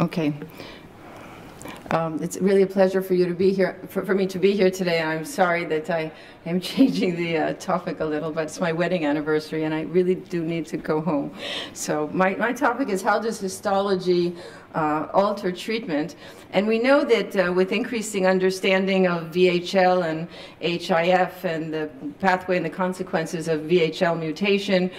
Okay. Um, It's really a pleasure for you to be here, for for me to be here today. I'm sorry that I am changing the uh, topic a little, but it's my wedding anniversary, and I really do need to go home. So my my topic is how does histology uh, alter treatment? And we know that uh, with increasing understanding of VHL and HIF and the pathway and the consequences of VHL mutation,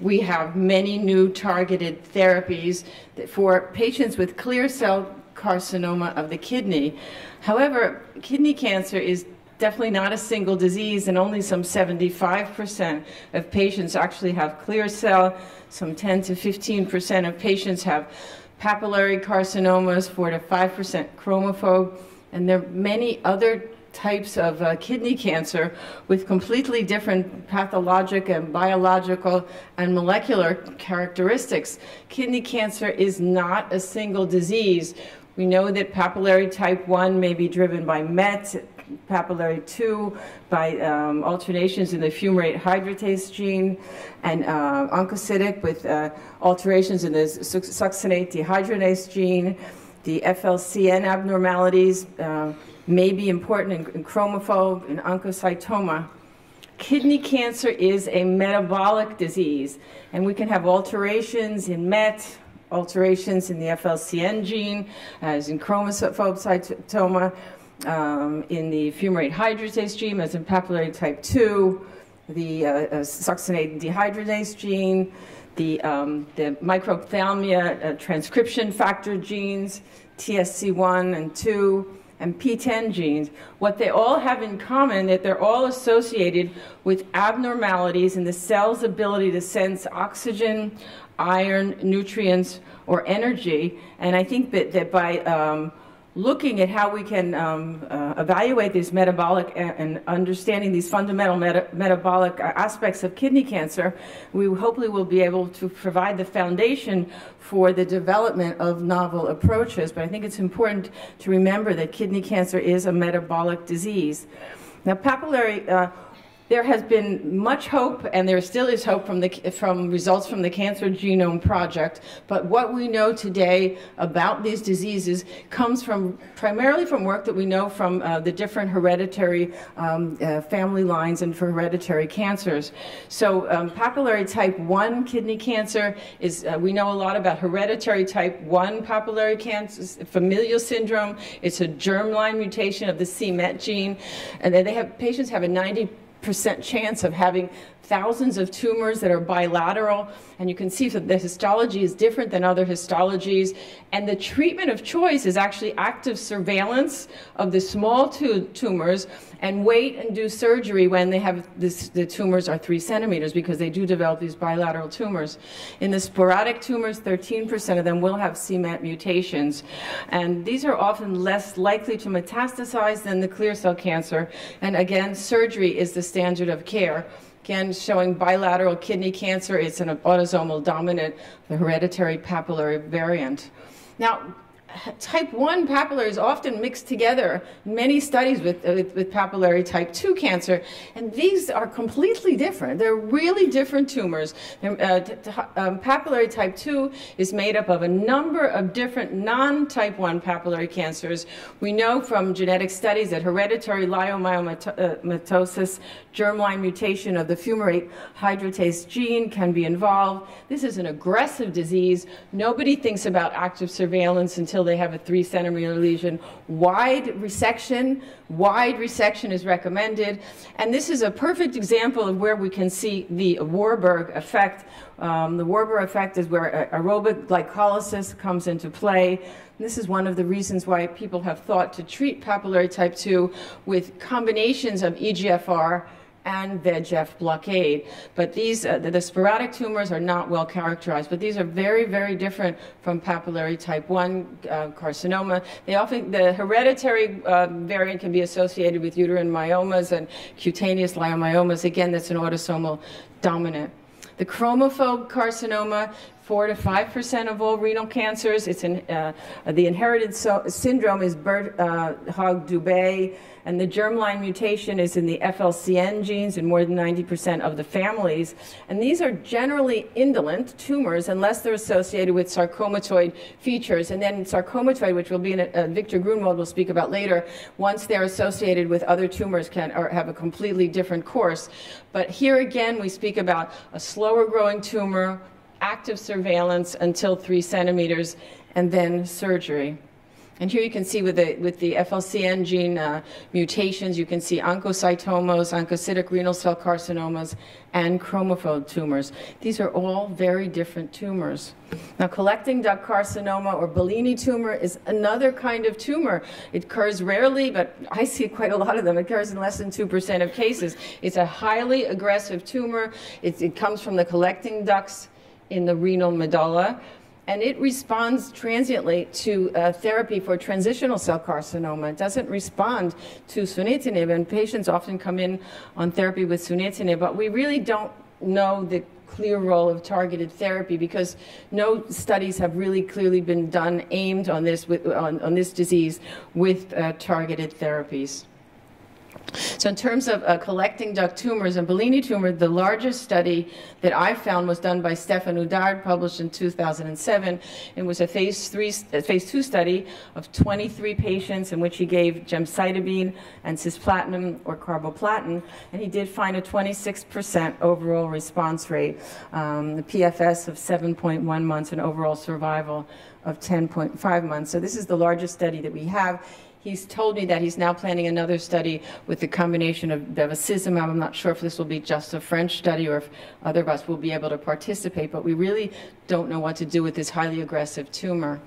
we have many new targeted therapies for patients with clear cell carcinoma of the kidney. However, kidney cancer is definitely not a single disease, and only some 75% of patients actually have clear cell. Some 10 to 15% of patients have papillary carcinomas, 4 to 5% chromophobe, and there are many other types of uh, kidney cancer with completely different pathologic and biological and molecular characteristics. Kidney cancer is not a single disease. We know that papillary type 1 may be driven by MET, papillary 2 by um, alternations in the fumarate hydratase gene, and uh, oncocytic with uh, alterations in the succinate dehydrogenase gene. The FLCN abnormalities uh, may be important in, in chromophobe and oncocytoma. Kidney cancer is a metabolic disease, and we can have alterations in MET, alterations in the FLCN gene, as in chromophobe um, in the fumarate hydratase gene, as in papillary type 2, the uh, uh, succinate dehydrogenase gene, the, um, the microphthalmia uh, transcription factor genes, TSC1 and 2, and PTEN genes, what they all have in common that they're all associated with abnormalities in the cell's ability to sense oxygen, iron, nutrients, or energy. And I think that, that by um, looking at how we can um, uh, evaluate these metabolic and, and understanding these fundamental meta metabolic aspects of kidney cancer, we hopefully will be able to provide the foundation for the development of novel approaches. But I think it's important to remember that kidney cancer is a metabolic disease. Now, papillary uh, there has been much hope, and there still is hope from, the, from results from the Cancer Genome Project. But what we know today about these diseases comes from primarily from work that we know from uh, the different hereditary um, uh, family lines and for hereditary cancers. So um, papillary type 1 kidney cancer is, uh, we know a lot about hereditary type 1 papillary cancer, familial syndrome. It's a germline mutation of the c-MET gene. And then they have, patients have a 90 percent chance of having thousands of tumors that are bilateral, and you can see that the histology is different than other histologies. And the treatment of choice is actually active surveillance of the small tumors and wait and do surgery when they have this, the tumors are three centimeters because they do develop these bilateral tumors. In the sporadic tumors, 13% of them will have c-MET mutations. And these are often less likely to metastasize than the clear cell cancer. And again, surgery is the standard of care. Again, showing bilateral kidney cancer. It's an autosomal dominant, the hereditary papillary variant. Now, type 1 papillary is often mixed together many studies with, with, with, papillary type 2 cancer, and these are completely different. They're really different tumors. Uh, um, papillary type 2 is made up of a number of different non-type 1 papillary cancers. We know from genetic studies that hereditary leiomyomatosis, germline mutation of the fumarate hydratase gene can be involved. This is an aggressive disease. Nobody thinks about active surveillance until they have a three centimeter lesion. Wide resection, wide resection is recommended. And this is a perfect example of where we can see the Warburg effect. Um, the Warburg effect is where aerobic glycolysis comes into play. This is one of the reasons why people have thought to treat papillary type 2 with combinations of EGFR and VEGF blockade. But these, uh, the, the, sporadic tumors are not well characterized, but these are very, very different from papillary type 1 uh, carcinoma. They often, the hereditary uh, variant can be associated with uterine myomas and cutaneous leiomyomas. Again, that's an autosomal dominant. The chromophobe carcinoma, 4 to 5% of all renal cancers. It's in, uh, the inherited so syndrome is Birt uh, and the germline mutation is in the FLCN genes in more than 90% of the families. And these are generally indolent tumors unless they're associated with sarcomatoid features. And then sarcomatoid, which will be in a, uh, Victor Grunwald will speak about later, once they're associated with other tumors can or have a completely different course. But here again, we speak about a slower growing tumor, active surveillance until three centimeters, and then surgery. And here you can see with the, with the FLCN gene uh, mutations, you can see oncocytomas, oncocytic renal cell carcinomas, and chromophobe tumors. These are all very different tumors. Now, collecting duct carcinoma or Bellini tumor is another kind of tumor. It occurs rarely, but I see quite a lot of them. It occurs in less than 2% of cases. It's a highly aggressive tumor. It, it comes from the collecting ducts in the renal medulla and it responds transiently to uh, therapy for transitional cell carcinoma. It doesn't respond to sunitinib, and patients often come in on therapy with sunitinib, but we really don't know the clear role of targeted therapy because no studies have really clearly been done aimed on this, with, on, on this disease with uh, targeted therapies. So in terms of uh, collecting duct tumors and Bellini tumor, the largest study that I found was done by Stéphane Oudard, published in 2007. It was a phase three, a phase two study of 23 patients in which he gave gemcitabine and cisplatin or carboplatin, and he did find a 26% overall response rate, um, the PFS of 7.1 months, and overall survival of 10.5 months. So this is the largest study that we have. He's told me that he's now planning another study with the combination of bevacizumab. I'm not sure if this will be just a French study or if other of us will be able to participate, but we really don't know what to do with this highly aggressive tumor.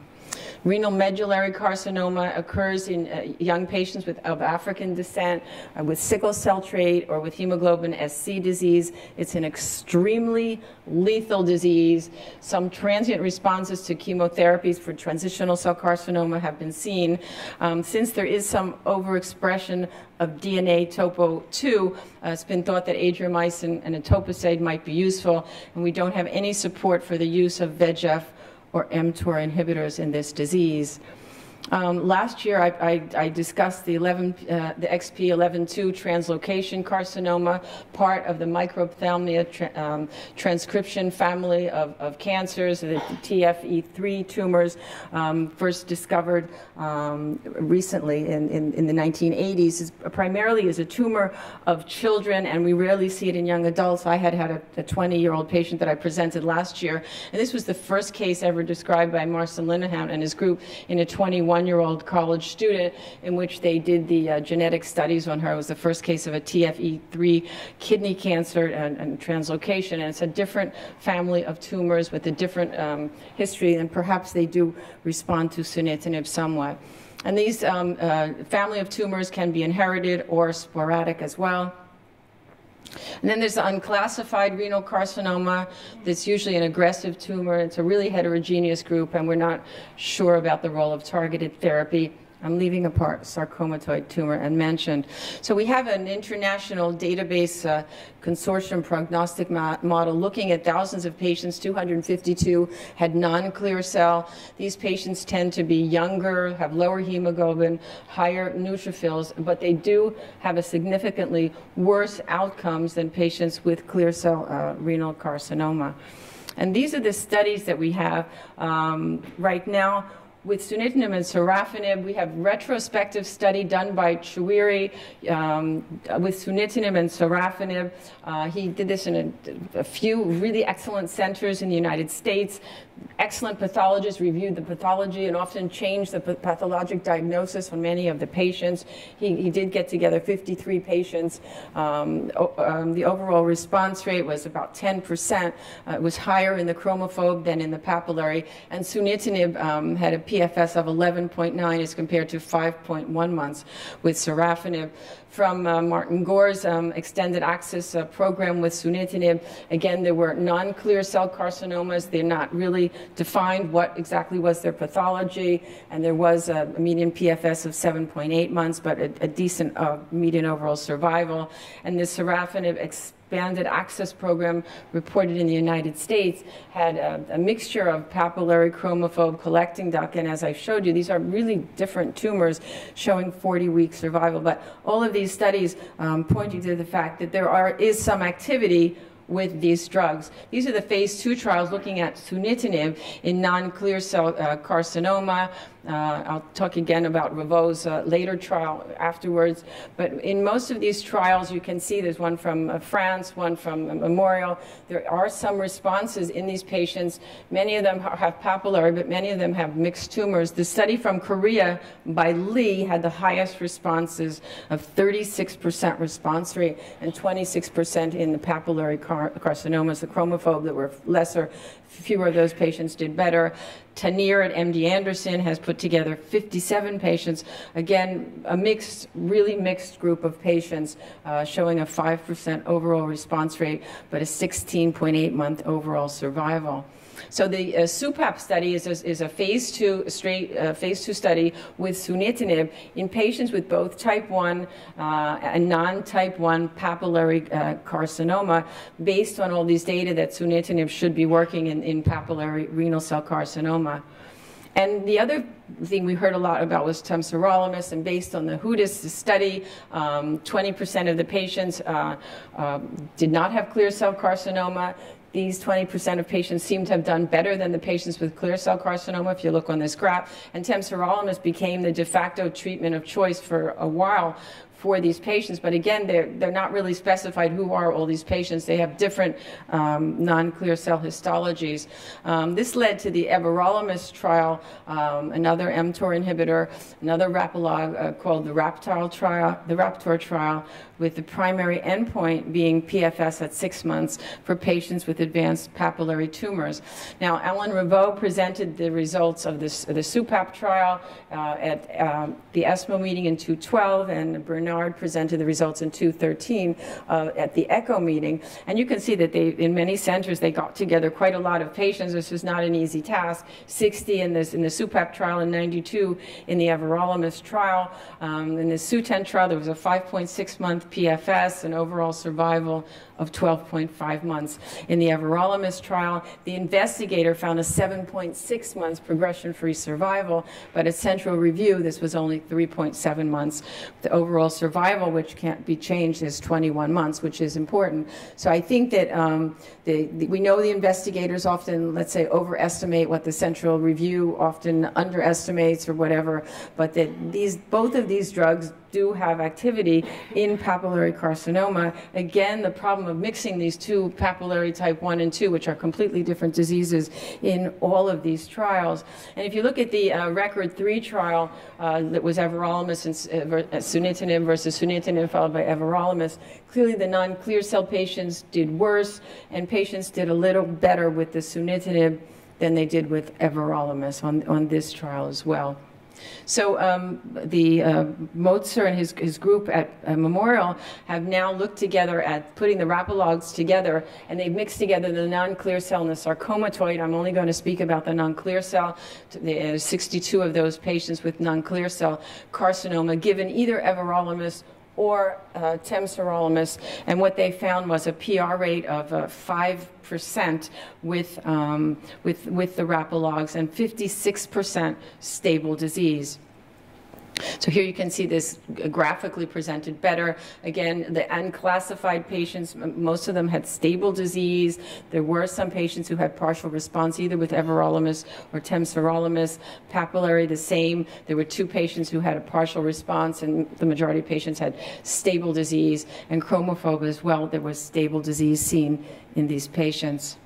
Renal medullary carcinoma occurs in uh, young patients with, of African descent uh, with sickle cell trait or with hemoglobin SC disease. It's an extremely lethal disease. Some transient responses to chemotherapies for transitional cell carcinoma have been seen. Um, since there is some overexpression of DNA topo 2, uh, it's been thought that adriamycin and etoposide might be useful, and we don't have any support for the use of VEGF or mTOR inhibitors in this disease. Um, last year, I, I, I discussed the, 11, uh, the Xp11.2 translocation carcinoma, part of the microphthalmia tra um, transcription family of, of cancers, the TFE3 tumors, um, first discovered um, recently in, in, in, the 1980s, is primarily is a tumor of children, and we rarely see it in young adults. I had had a 20-year-old patient that I presented last year, and this was the first case ever described by Marston Linehan and his group in a 21 21-year-old college student in which they did the uh, genetic studies on her. It was the first case of a TFE3 kidney cancer and, and translocation. And it's a different family of tumors with a different um, history, and perhaps they do respond to sunitinib somewhat. And these um, uh, family of tumors can be inherited or sporadic as well. And then there's the unclassified renal carcinoma that's usually an aggressive tumor. It's a really heterogeneous group, and we're not sure about the role of targeted therapy. I'm leaving apart sarcomatoid tumor and mentioned. So we have an international database uh, consortium prognostic model looking at thousands of patients. 252 had non-clear cell. These patients tend to be younger, have lower hemoglobin, higher neutrophils, but they do have a significantly worse outcomes than patients with clear cell uh, renal carcinoma. And these are the studies that we have um, right now with sunitinib and sorafenib, we have retrospective study done by Choueiri um, with sunitinib and sorafenib. Uh, he did this in a, a, few really excellent centers in the United States. Excellent pathologists reviewed the pathology and often changed the pathologic diagnosis on many of the patients. He, he did get together 53 patients. Um, um, the overall response rate was about 10%. Uh, it was higher in the chromophobe than in the papillary. And sunitinib um, had a PFS of 11.9 as compared to 5.1 months with sorafenib. From uh, Martin Gore's um, extended access uh, program with sunitinib, again, there were non-clear cell carcinomas. They're not really defined what exactly was their pathology, and there was a, median PFS of 7.8 months, but a, a decent uh, median overall survival. And the sorafenib expanded access program reported in the United States had a, a mixture of papillary chromophobe collecting duct, and as I showed you, these are really different tumors showing 40-week survival. But all of these studies um, pointing to the fact that there are, is some activity with these drugs. These are the phase two trials looking at sunitinib in non-clear cell uh, carcinoma, uh, I'll talk again about Ravaud's uh, later trial afterwards. But in most of these trials, you can see there's one from uh, France, one from Memorial. There are some responses in these patients. Many of them have papillary, but many of them have mixed tumors. The study from Korea by Lee had the highest responses of 36% response rate and 26% in the papillary car carcinomas, the chromophobe that were lesser fewer of those patients did better. Tannir at MD Anderson has put together 57 patients, again, a mixed, really mixed group of patients uh, showing a 5% overall response rate, but a 16.8 month overall survival. So the uh, SUPAP study is a, is a phase two, straight uh, phase two study with sunitinib in patients with both type 1 uh, and non-type 1 papillary uh, carcinoma based on all these data that sunitinib should be working in, in papillary renal cell carcinoma. And the other thing we heard a lot about was temsirolimus, and based on the Hudes study, 20% um, of the patients uh, uh, did not have clear cell carcinoma these 20% of patients seem to have done better than the patients with clear cell carcinoma, if you look on this graph. And temsirolimus became the de facto treatment of choice for a while for these patients. But again, they're, they're not really specified who are all these patients. They have different um, non-clear cell histologies. Um, this led to the everolimus trial, um, another mTOR inhibitor, another rapalog uh, called the Raptor trial, the Raptor trial, with the primary endpoint being PFS at six months for patients with advanced papillary tumors. Now, Alain Ravaud presented the results of this, the SUPAP trial uh, at um, the ESMO meeting in 2012, and Bernard presented the results in 2013 uh, at the ECCO meeting. And you can see that they, in many centers, they got together quite a lot of patients. This was not an easy task. 60 in, this, in the SUPAP trial and 92 in the everolimus trial. Um, in the SUTENT trial, there was a 5.6 month PFS and overall survival of 12.5 months. In the everolimus trial, the investigator found a 7.6 months progression-free survival, but at central review, this was only 3.7 months. The overall survival, which can't be changed, is 21 months, which is important. So I think that um, the, the, we know the investigators often, let's say, overestimate what the central review often underestimates or whatever, but that these both of these drugs do have activity in papillary carcinoma. Again, the problem of mixing these two papillary type 1 and 2, which are completely different diseases in all of these trials. And if you look at the uh, RECORD-3 trial uh, that was everolimus and uh, uh, sunitinib versus sunitinib followed by everolimus, clearly the non-clear cell patients did worse and patients did a little better with the sunitinib than they did with everolimus on, on this trial as well. So um, the uh, and his, his group at uh, Memorial have now looked together at putting the rapalogs together, and they've mixed together the non-clear cell and the sarcomatoid. I'm only going to speak about the non-clear cell. There are 62 of those patients with non-clear cell carcinoma given either everolimus or uh, temsirolimus, and what they found was a PR rate of uh, 5% with, um, with, with the rapalogs and 56% stable disease. So here you can see this graphically presented better. Again, the unclassified patients, most of them had stable disease. There were some patients who had partial response either with everolimus or temsirolimus. Papillary, the same. There were two patients who had a partial response and the majority of patients had stable disease. And chromophobe as well, there was stable disease seen in these patients.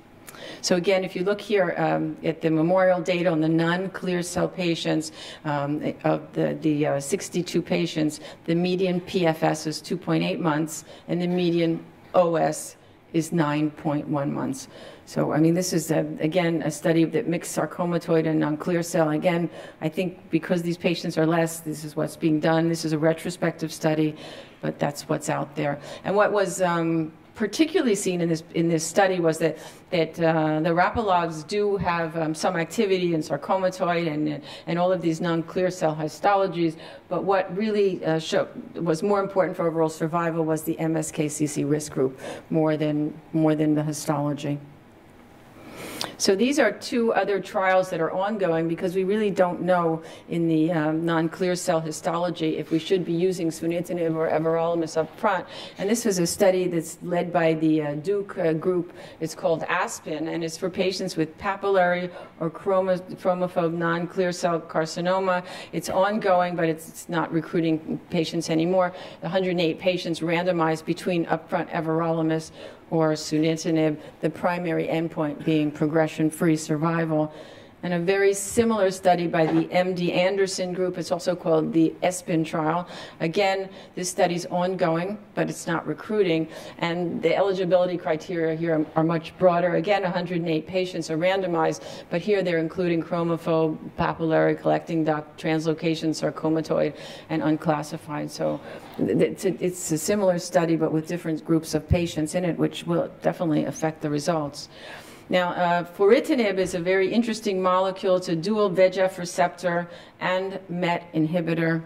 So again, if you look here um, at the memorial data on the non-clear cell patients, um, of the, the uh, 62 patients, the median PFS is 2.8 months, and the median OS is 9.1 months. So, I mean, this is, a, again, a study that mixed sarcomatoid and non-clear cell. Again, I think because these patients are less, this is what's being done. This is a retrospective study, but that's what's out there. And what was um, particularly seen in this, in this study was that, that uh, the rapalogs do have um, some activity in sarcomatoid and, and all of these non-clear cell histologies, but what really uh, show, was more important for overall survival was the MSKCC risk group more than, more than the histology. So these are two other trials that are ongoing because we really don't know in the um, non-clear cell histology if we should be using sunitinib or everolimus up front. And this was a study that's led by the uh, Duke uh, group. It's called ASPEN, and it's for patients with papillary or chromophobe non-clear cell carcinoma. It's ongoing, but it's, it's not recruiting patients anymore. The 108 patients randomized between upfront everolimus or sunitinib, the primary endpoint being progression-free survival and a very similar study by the MD Anderson group. It's also called the ESPN trial. Again, this study is ongoing, but it's not recruiting. And the eligibility criteria here are, much broader. Again, 108 patients are randomized, but here they're including chromophobe, papillary collecting duct, translocation sarcomatoid, and unclassified. So it's a, it's a similar study, but with different groups of patients in it, which will definitely affect the results. Now, uh, foretinib is a very interesting molecule. It's a dual VEGF receptor and MET inhibitor.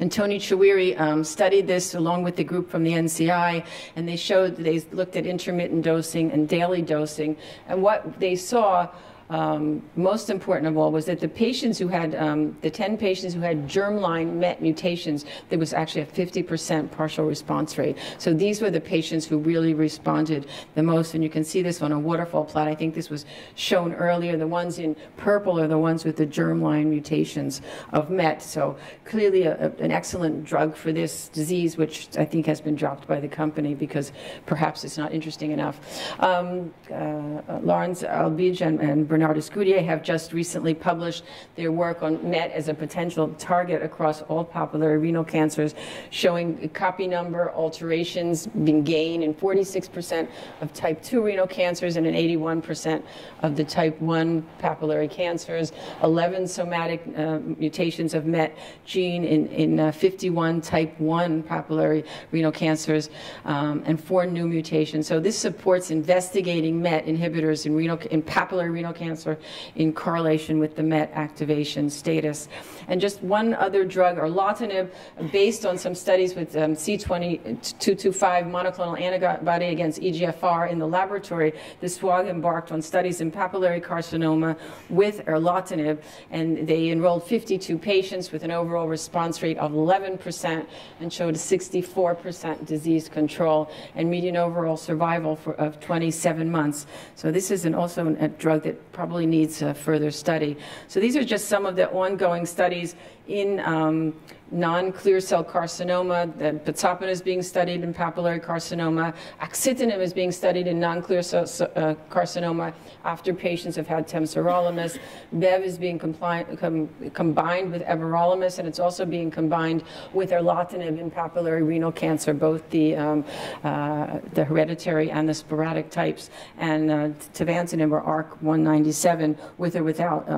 And Tony Choueiri um, studied this along with the group from the NCI, and they showed they looked at intermittent dosing and daily dosing. And what they saw um, most important of all was that the patients who had, um, the 10 patients who had germline MET mutations, there was actually a 50% partial response rate. So these were the patients who really responded the most. And you can see this on a waterfall plot. I think this was shown earlier. The ones in purple are the ones with the germline mutations of MET. So clearly a, a, an excellent drug for this disease, which I think has been dropped by the company because perhaps it's not interesting enough. Um, uh, Laurence Albiges and, and Bernard Escudier have just recently published their work on MET as a potential target across all papillary renal cancers, showing copy number alterations being gained in 46% of type 2 renal cancers and in 81% of the type 1 papillary cancers, 11 somatic uh, mutations of MET gene in, in uh, 51 type 1 papillary renal cancers, um, and four new mutations. So this supports investigating MET inhibitors in, renal, in papillary renal cancer cancer in correlation with the MET activation status. And just one other drug, erlotinib, based on some studies with um, C2225 monoclonal antibody against EGFR in the laboratory, the SWOG embarked on studies in papillary carcinoma with erlotinib, and they enrolled 52 patients with an overall response rate of 11% and showed a 64% disease control and median overall survival for, of 27 months. So this is an, also a drug that probably needs further study. So these are just some of the ongoing studies in um, non-clear cell carcinoma. The pazopanib is being studied in papillary carcinoma. Axitinib is being studied in non-clear cell uh, carcinoma after patients have had temsirolimus. Bev is being com combined with everolimus, and it's also being combined with erlotinib in papillary renal cancer, both the, um, uh, the hereditary and the sporadic types, and uh, or ARQ-197 with or without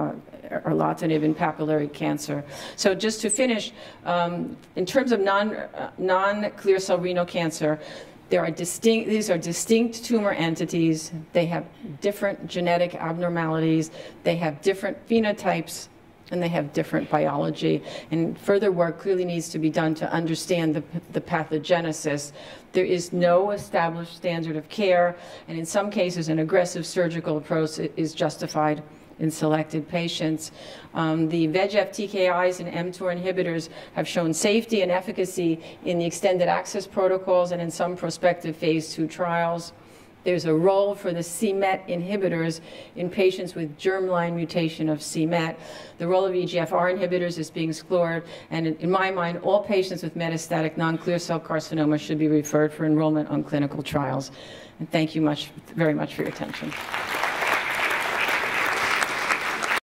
uh, erlotinib in papillary cancer. So just to finish, um, in terms of non, uh, non-clear cell renal cancer, there are distinct, these are distinct tumor entities. They have different genetic abnormalities. They have different phenotypes and they have different biology. And further work clearly needs to be done to understand the, the pathogenesis. There is no established standard of care, and in some cases, an aggressive surgical approach is justified in selected patients. Um, the VEGF TKIs and mTOR inhibitors have shown safety and efficacy in the extended access protocols and in some prospective phase two trials. There's a role for the c-MET inhibitors in patients with germline mutation of c-MET. The role of EGFR inhibitors is being explored, and in my mind, all patients with metastatic non-clear cell carcinoma should be referred for enrollment on clinical trials. And thank you much, very much for your attention.